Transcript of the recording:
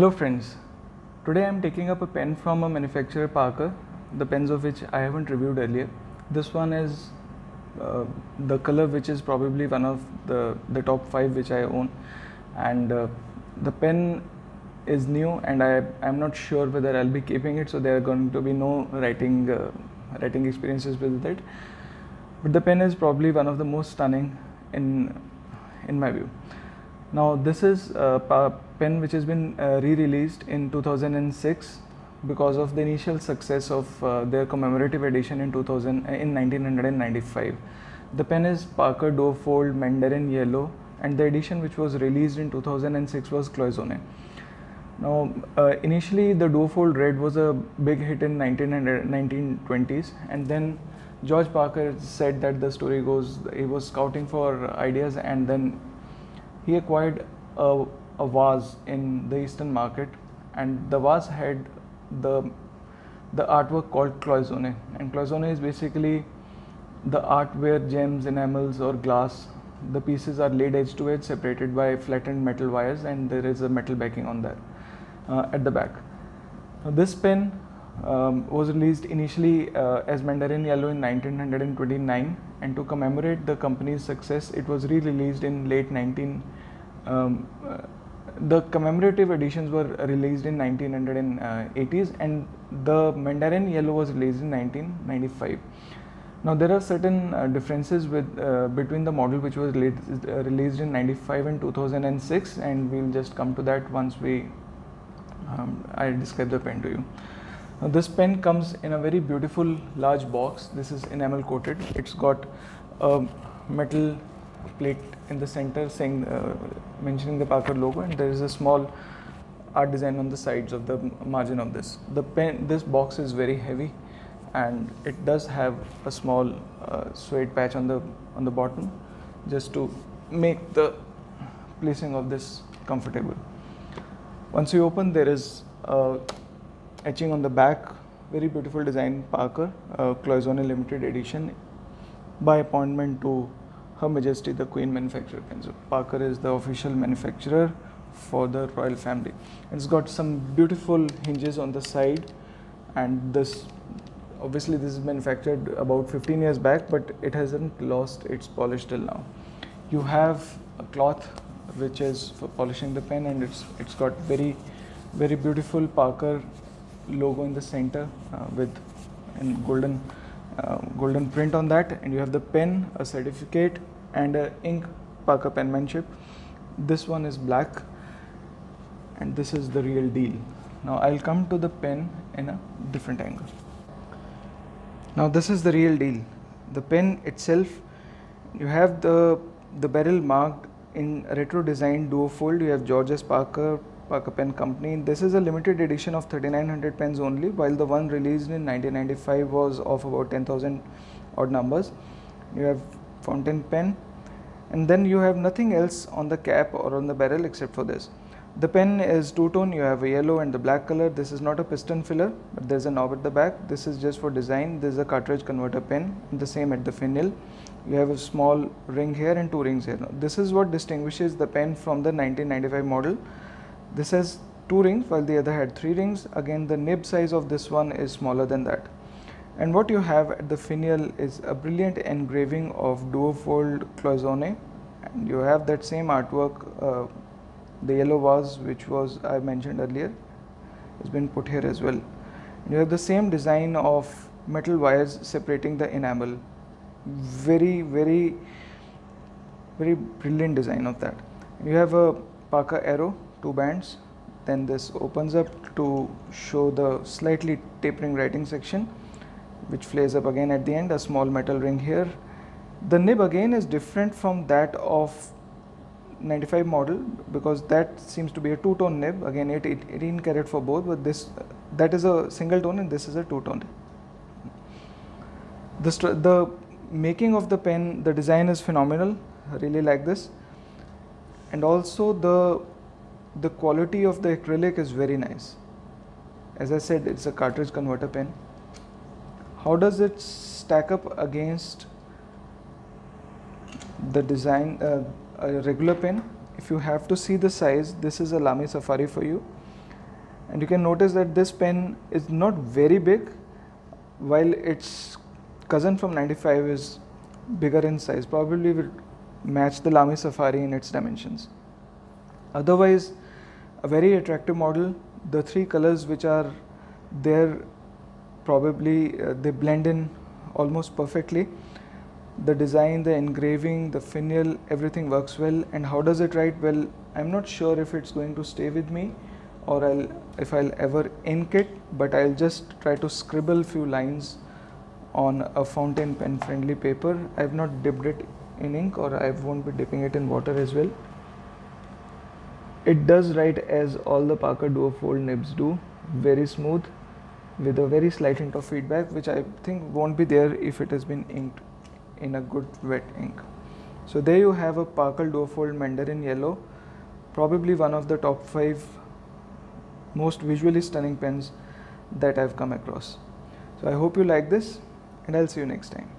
Hello friends, today I am taking up a pen from a manufacturer Parker, the pens of which I haven't reviewed earlier. This one is uh, the color which is probably one of the, the top 5 which I own. And uh, the pen is new and I am not sure whether I'll be keeping it so there are going to be no writing uh, writing experiences with it. But the pen is probably one of the most stunning in in my view now this is a pen which has been uh, re-released in 2006 because of the initial success of uh, their commemorative edition in 2000 uh, in 1995 the pen is Parker Duofold Mandarin Yellow and the edition which was released in 2006 was Cloisonne now, uh, initially the Duofold Red was a big hit in 1920s and then George Parker said that the story goes he was scouting for ideas and then he acquired a, a vase in the eastern market and the vase had the the artwork called cloisonne and cloisonne is basically the art where gems enamels or glass the pieces are laid edge to edge separated by flattened metal wires and there is a metal backing on that uh, at the back. Now this pen um, was released initially uh, as Mandarin Yellow in 1929 and to commemorate the company's success it was re-released in late 19 um, uh, the commemorative editions were released in 1980s and the Mandarin Yellow was released in 1995. Now there are certain uh, differences with uh, between the model which was released, uh, released in 95 and 2006 and we'll just come to that once we um, I describe the pen to you. Now this pen comes in a very beautiful large box. This is enamel coated. It's got a metal plate in the center saying uh, mentioning the Parker logo and there is a small art design on the sides of the margin of this. The pen this box is very heavy and it does have a small uh, suede patch on the on the bottom just to make the placing of this comfortable. Once you open, there is uh, etching on the back, very beautiful design, Parker, uh, Cloisonne limited edition, by appointment to Her Majesty the Queen manufacturer. So Parker is the official manufacturer for the royal family. It's got some beautiful hinges on the side, and this obviously this is manufactured about 15 years back, but it hasn't lost its polish till now. You have a cloth which is for polishing the pen and it's it's got very very beautiful Parker logo in the center uh, with and golden uh, golden print on that. And you have the pen a certificate and a ink Parker penmanship. This one is black and this is the real deal. Now I'll come to the pen in a different angle. Now this is the real deal. The pen itself you have the the barrel marked in retro design duofold you have Georges Parker Parker Pen Company. This is a limited edition of 3900 pens only while the one released in 1995 was of about 10,000 odd numbers. You have fountain pen and then you have nothing else on the cap or on the barrel except for this. The pen is two-tone, you have a yellow and the black color. This is not a piston filler, but there's a knob at the back. This is just for design. This is a cartridge converter pen, the same at the finial you have a small ring here and two rings here. This is what distinguishes the pen from the 1995 model. This has two rings while the other had three rings. Again the nib size of this one is smaller than that. And what you have at the finial is a brilliant engraving of duofold cloisonne and you have that same artwork uh, the yellow vase which was I mentioned earlier has been put here as well. And you have the same design of metal wires separating the enamel very very very brilliant design of that you have a Parker arrow two bands then this opens up to show the slightly tapering writing section which flares up again at the end a small metal ring here the nib again is different from that of 95 model because that seems to be a two tone nib again 18 karat for both but this that is a single tone and this is a two tone the, the making of the pen, the design is phenomenal. I really like this. And also the the quality of the acrylic is very nice. As I said, it's a cartridge converter pen. How does it stack up against the design, uh, a regular pen? If you have to see the size, this is a Lamy Safari for you. and you can notice that this pen is not very big while its cousin from 95 is bigger in size probably will match the Lamy Safari in its dimensions otherwise a very attractive model the three colors which are there probably uh, they blend in almost perfectly. The design the engraving the finial everything works well. And how does it write? Well i'm not sure if it's going to stay with me or i'll if i'll ever ink it but i'll just try to scribble few lines on a fountain pen friendly paper. I've not dipped it in ink or i won't be dipping it in water as well it does write as all the Parker Duofold nibs do, very smooth with a very slight hint of feedback which I think won't be there if it has been inked in a good wet ink. So there you have a Parker Duofold Mandarin Yellow, probably one of the top 5 most visually stunning pens that I've come across. So I hope you like this and I'll see you next time.